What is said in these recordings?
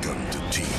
Welcome to Team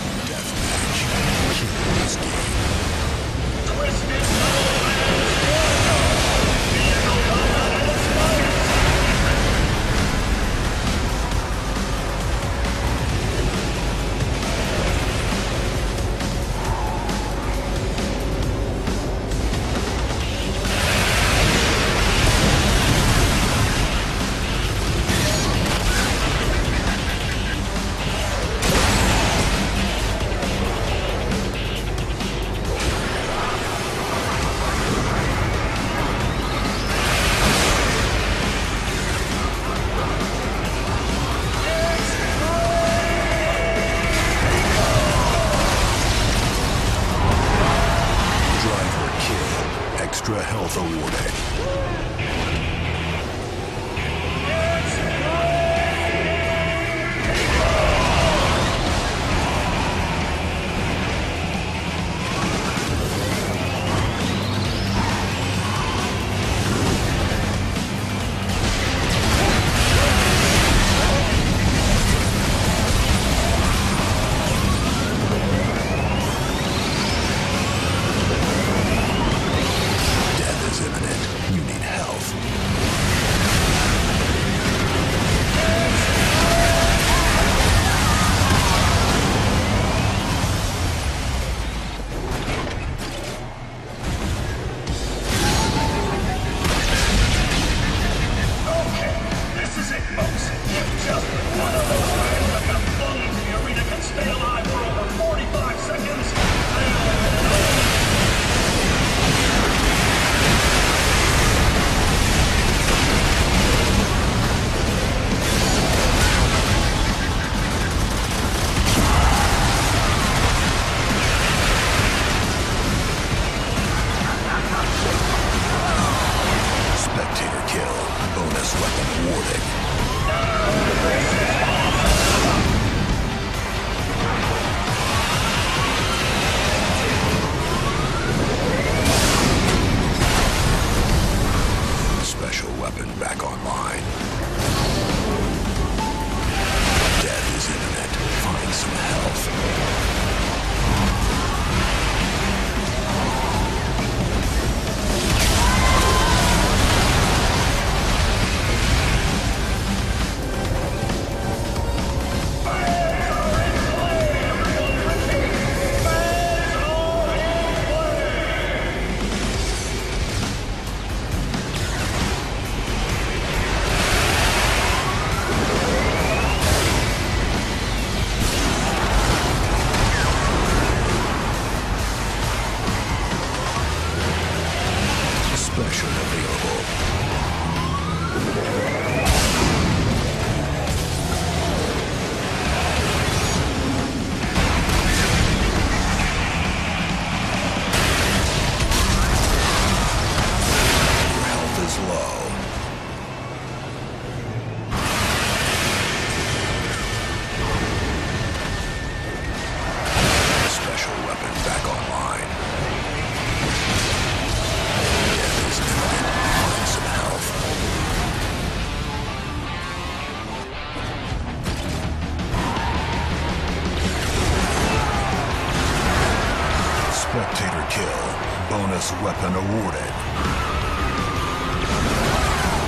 weapon awarded.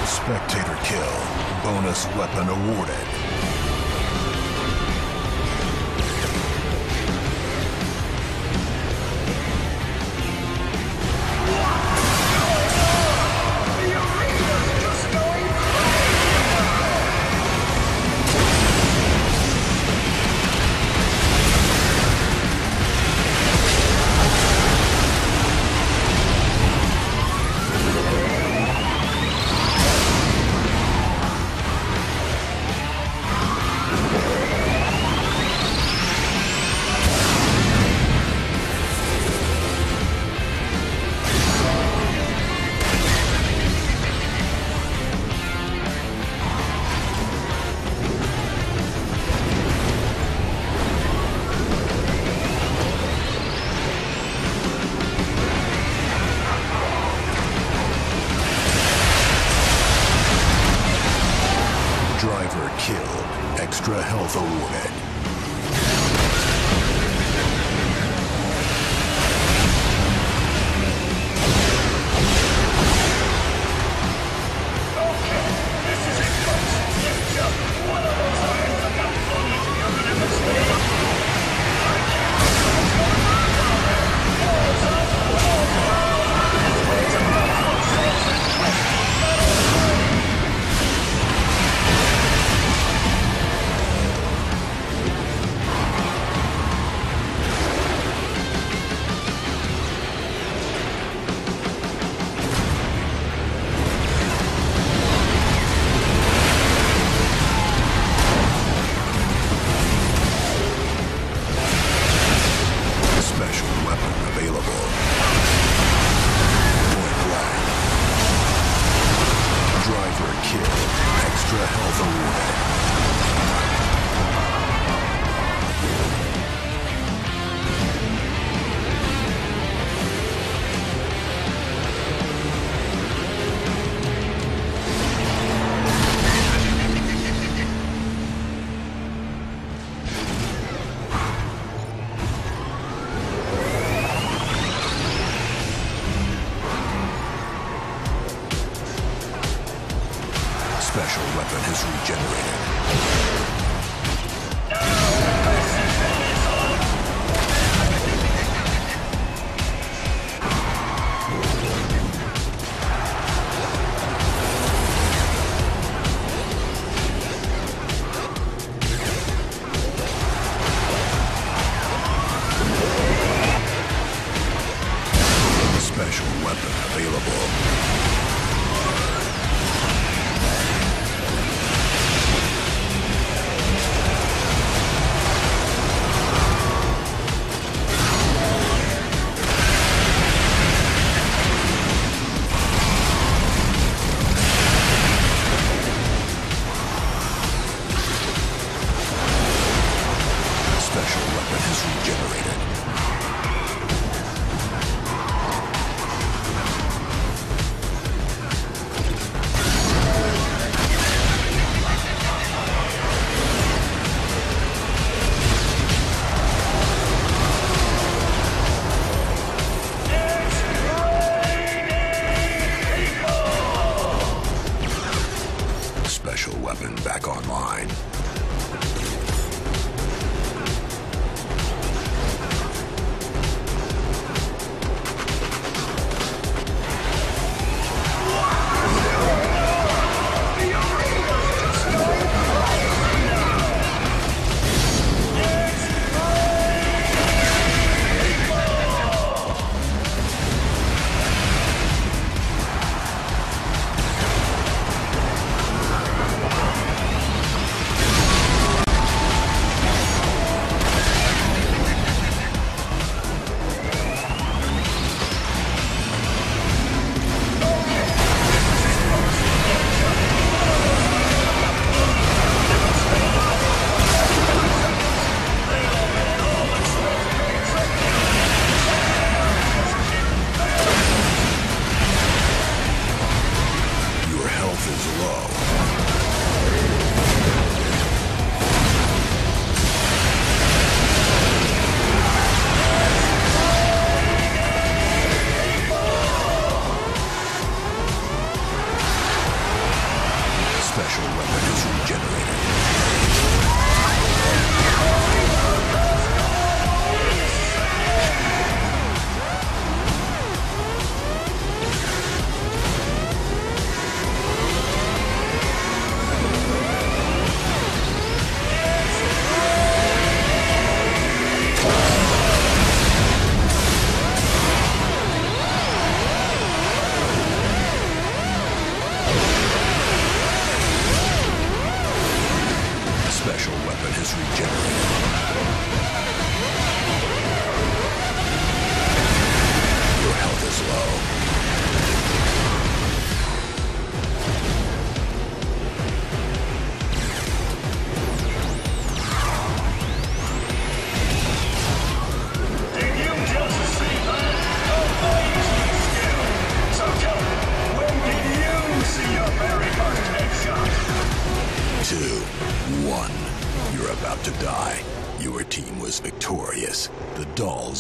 Spectator kill. Bonus weapon awarded. special weapon has regenerated.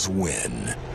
Win.